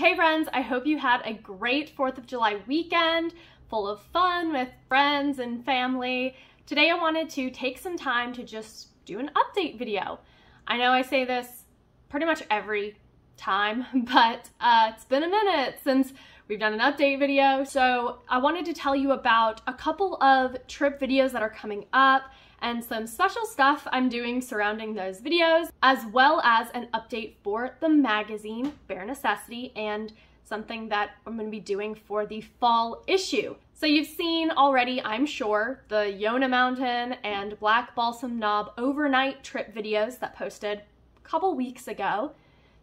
Hey friends, I hope you had a great 4th of July weekend full of fun with friends and family. Today I wanted to take some time to just do an update video. I know I say this pretty much every time, but uh, it's been a minute since we've done an update video. So I wanted to tell you about a couple of trip videos that are coming up and some special stuff I'm doing surrounding those videos, as well as an update for the magazine, Bear Necessity, and something that I'm going to be doing for the fall issue. So you've seen already, I'm sure, the Yonah Mountain and Black Balsam Knob overnight trip videos that posted a couple weeks ago.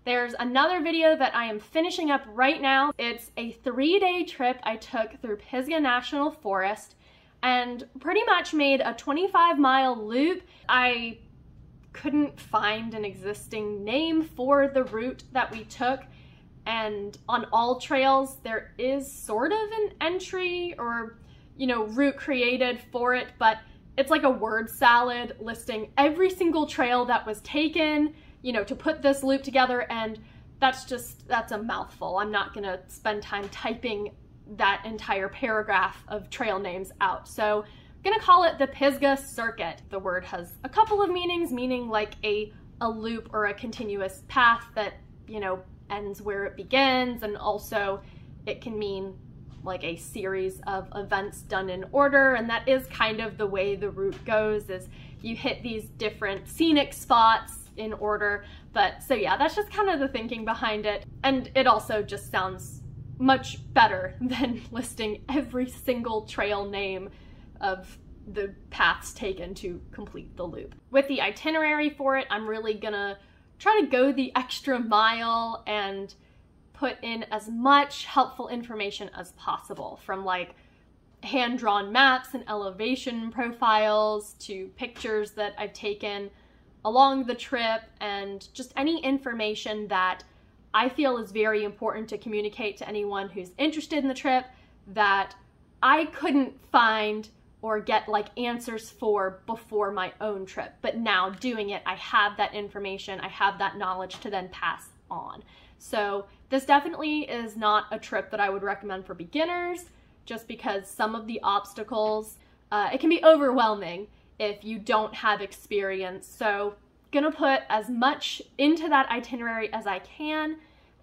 There's another video that I am finishing up right now. It's a three-day trip I took through Pisgah National Forest and pretty much made a 25 mile loop. I couldn't find an existing name for the route that we took and on all trails there is sort of an entry or you know route created for it but it's like a word salad listing every single trail that was taken you know to put this loop together and that's just that's a mouthful i'm not gonna spend time typing that entire paragraph of trail names out. So I'm gonna call it the Pisgah Circuit. The word has a couple of meanings, meaning like a, a loop or a continuous path that, you know, ends where it begins, and also it can mean like a series of events done in order, and that is kind of the way the route goes, is you hit these different scenic spots in order. But so yeah, that's just kind of the thinking behind it. And it also just sounds much better than listing every single trail name of the paths taken to complete the loop. With the itinerary for it, I'm really gonna try to go the extra mile and put in as much helpful information as possible from like hand-drawn maps and elevation profiles to pictures that I've taken along the trip and just any information that I feel is very important to communicate to anyone who's interested in the trip that I couldn't find or get like answers for before my own trip. But now doing it, I have that information, I have that knowledge to then pass on. So this definitely is not a trip that I would recommend for beginners just because some of the obstacles, uh, it can be overwhelming if you don't have experience. So gonna put as much into that itinerary as I can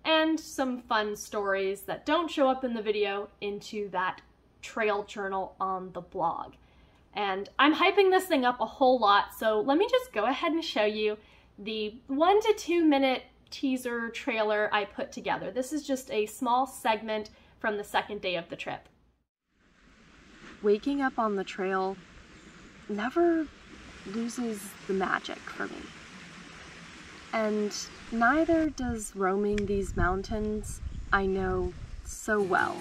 and some fun stories that don't show up in the video into that trail journal on the blog. And I'm hyping this thing up a whole lot, so let me just go ahead and show you the one to two minute teaser trailer I put together. This is just a small segment from the second day of the trip. Waking up on the trail never loses the magic for me. And neither does roaming these mountains I know so well.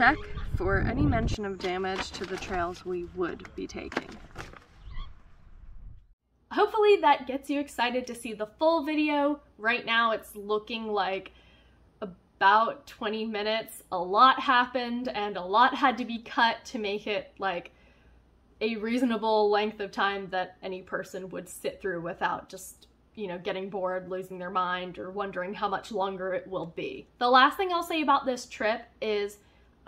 Recheck for any mention of damage to the trails we would be taking. Hopefully that gets you excited to see the full video. Right now it's looking like about 20 minutes. A lot happened and a lot had to be cut to make it like a reasonable length of time that any person would sit through without just you know, getting bored, losing their mind, or wondering how much longer it will be. The last thing I'll say about this trip is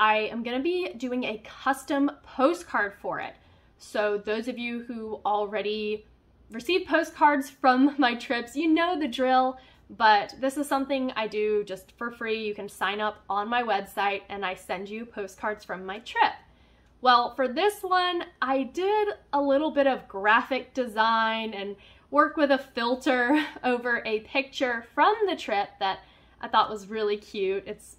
I am going to be doing a custom postcard for it. So those of you who already received postcards from my trips, you know the drill, but this is something I do just for free. You can sign up on my website and I send you postcards from my trip. Well, for this one, I did a little bit of graphic design and work with a filter over a picture from the trip that I thought was really cute. It's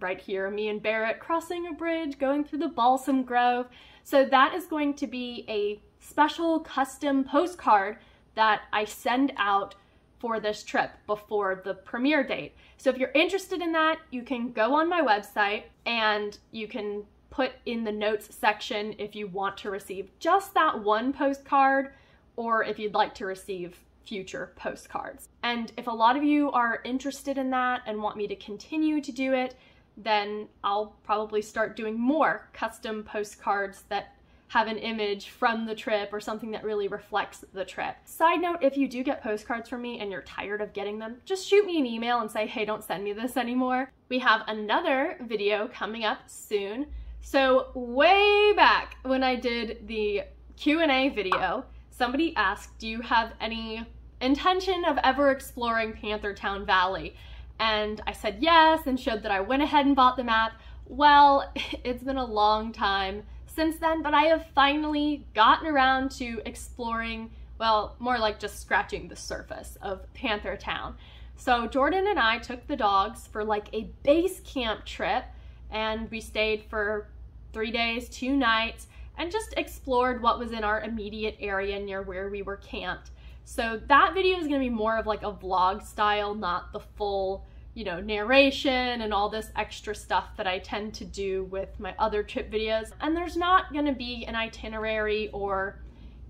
right here, me and Barrett crossing a bridge, going through the balsam grove. So that is going to be a special custom postcard that I send out for this trip before the premiere date. So if you're interested in that, you can go on my website and you can put in the notes section if you want to receive just that one postcard or if you'd like to receive future postcards. And if a lot of you are interested in that and want me to continue to do it, then I'll probably start doing more custom postcards that have an image from the trip or something that really reflects the trip. Side note, if you do get postcards from me and you're tired of getting them, just shoot me an email and say, hey, don't send me this anymore. We have another video coming up soon. So way back when I did the Q&A video, somebody asked, do you have any intention of ever exploring Panthertown Valley? And I said yes and showed that I went ahead and bought the map. Well, it's been a long time since then, but I have finally gotten around to exploring, well, more like just scratching the surface of Panthertown. So Jordan and I took the dogs for like a base camp trip and we stayed for three days, two nights, and just explored what was in our immediate area near where we were camped. So that video is gonna be more of like a vlog style, not the full you know, narration and all this extra stuff that I tend to do with my other trip videos. And there's not gonna be an itinerary or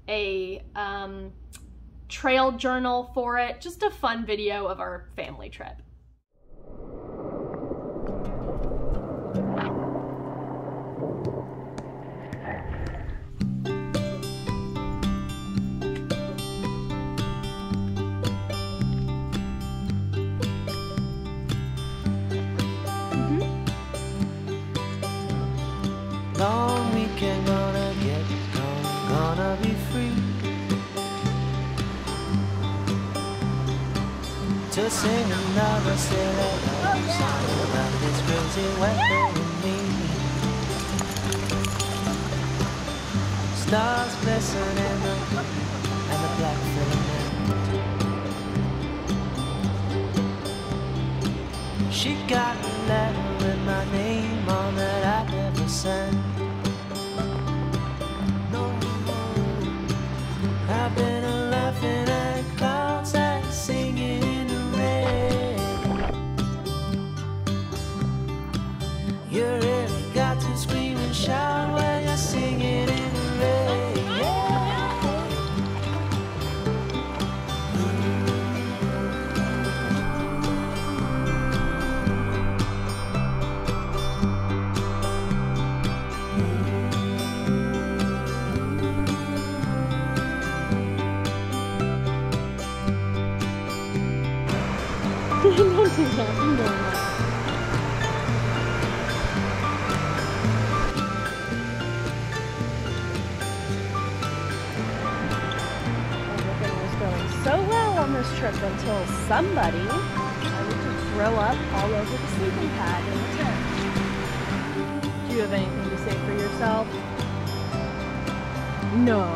a um, trail journal for it, just a fun video of our family trip. Gonna be free. To sing another silly love song about this crazy weather with me. Stars glisten in the and the black filament. She got a letter with my name on that until somebody started to throw up all over the sleeping pad in the tent. Do you have anything to say for yourself? No,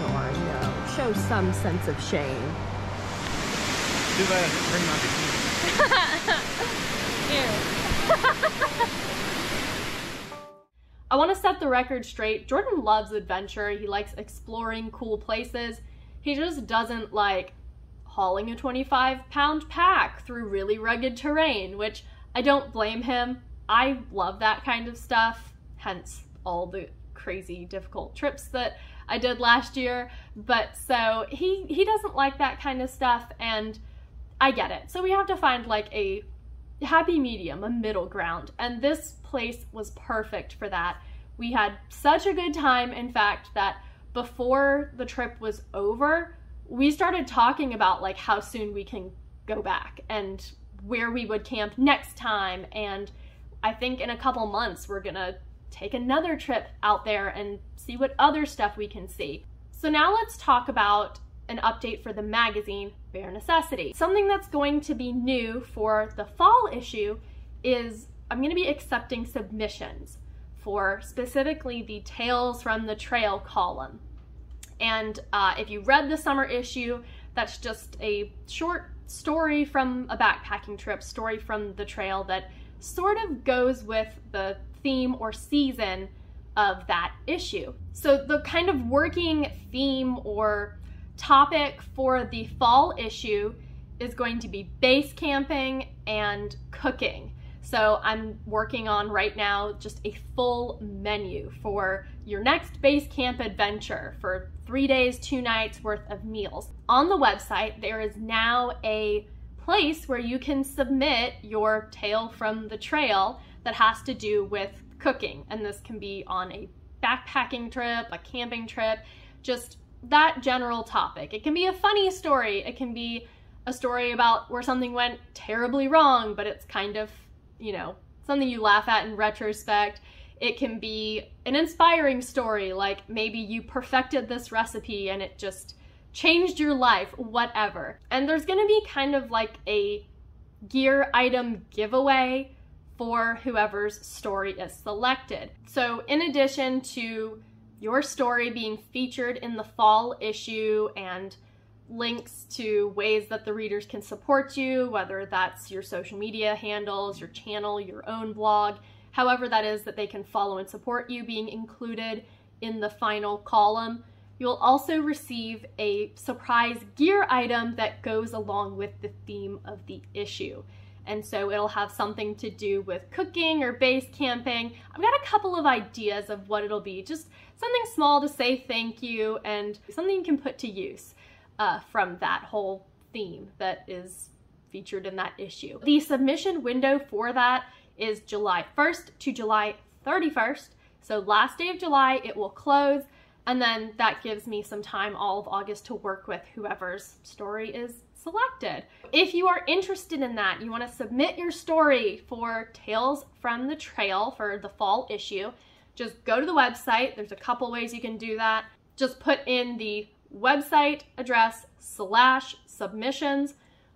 Nora, no. Show some sense of shame. Too bad I didn't bring my bikini. I want to set the record straight. Jordan loves adventure. He likes exploring cool places. He just doesn't like hauling a 25 pound pack through really rugged terrain, which I don't blame him. I love that kind of stuff, hence all the crazy difficult trips that I did last year. But so he he doesn't like that kind of stuff and I get it. So we have to find like a happy medium, a middle ground. And this place was perfect for that. We had such a good time, in fact, that before the trip was over, we started talking about like how soon we can go back and where we would camp next time. And I think in a couple months, we're gonna take another trip out there and see what other stuff we can see. So now let's talk about an update for the magazine Bear Necessity. Something that's going to be new for the fall issue is I'm going to be accepting submissions for specifically the Tales from the Trail column. And uh, if you read the summer issue, that's just a short story from a backpacking trip, story from the trail that sort of goes with the theme or season of that issue. So the kind of working theme or topic for the fall issue is going to be base camping and cooking. So I'm working on right now just a full menu for your next base camp adventure for three days, two nights worth of meals. On the website, there is now a place where you can submit your tale from the trail that has to do with cooking. And this can be on a backpacking trip, a camping trip, just that general topic. It can be a funny story. It can be a story about where something went terribly wrong, but it's kind of, you know, something you laugh at in retrospect. It can be an inspiring story, like maybe you perfected this recipe and it just changed your life, whatever. And there's gonna be kind of like a gear item giveaway for whoever's story is selected. So, in addition to your story being featured in the fall issue and links to ways that the readers can support you, whether that's your social media handles, your channel, your own blog, however that is that they can follow and support you being included in the final column. You'll also receive a surprise gear item that goes along with the theme of the issue. And so it'll have something to do with cooking or base camping. I've got a couple of ideas of what it'll be, just something small to say thank you and something you can put to use uh, from that whole theme that is featured in that issue. The submission window for that is July 1st to July 31st. So last day of July, it will close. And then that gives me some time all of August to work with whoever's story is selected. If you are interested in that, you want to submit your story for Tales from the Trail for the fall issue, just go to the website. There's a couple ways you can do that. Just put in the website address slash submissions,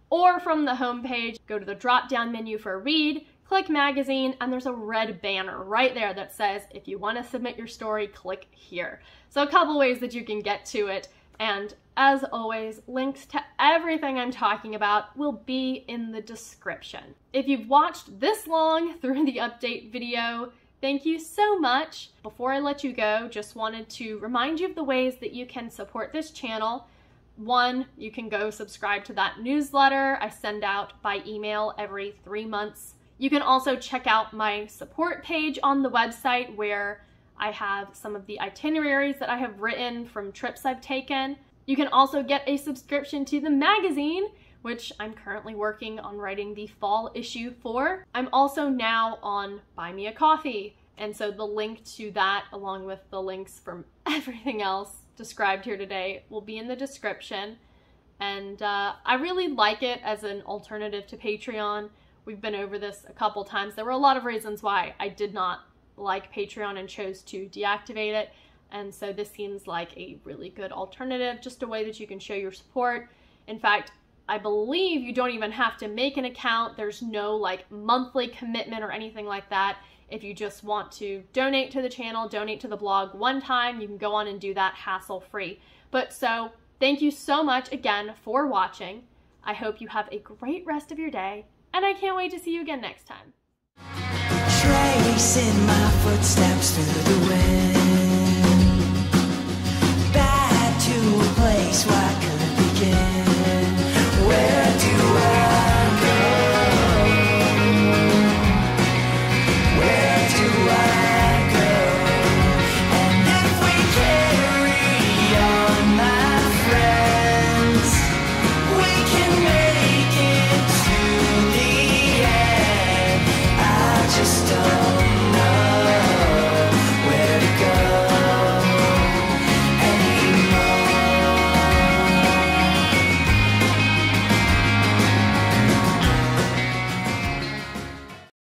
or from the homepage, go to the drop down menu for read, click magazine, and there's a red banner right there that says if you want to submit your story, click here. So, a couple ways that you can get to it. And as always, links to everything I'm talking about will be in the description. If you've watched this long through the update video, thank you so much. Before I let you go, just wanted to remind you of the ways that you can support this channel. One, you can go subscribe to that newsletter I send out by email every three months. You can also check out my support page on the website where I have some of the itineraries that I have written from trips I've taken. You can also get a subscription to the magazine, which I'm currently working on writing the fall issue for. I'm also now on Buy Me a Coffee, and so the link to that, along with the links from everything else described here today, will be in the description. And uh, I really like it as an alternative to Patreon. We've been over this a couple times. There were a lot of reasons why I did not like Patreon and chose to deactivate it. And so this seems like a really good alternative, just a way that you can show your support. In fact, I believe you don't even have to make an account. There's no like monthly commitment or anything like that. If you just want to donate to the channel, donate to the blog one time, you can go on and do that hassle free. But so thank you so much again for watching. I hope you have a great rest of your day, and I can't wait to see you again next time. Tracing my footsteps through the wind, back to a place where I could.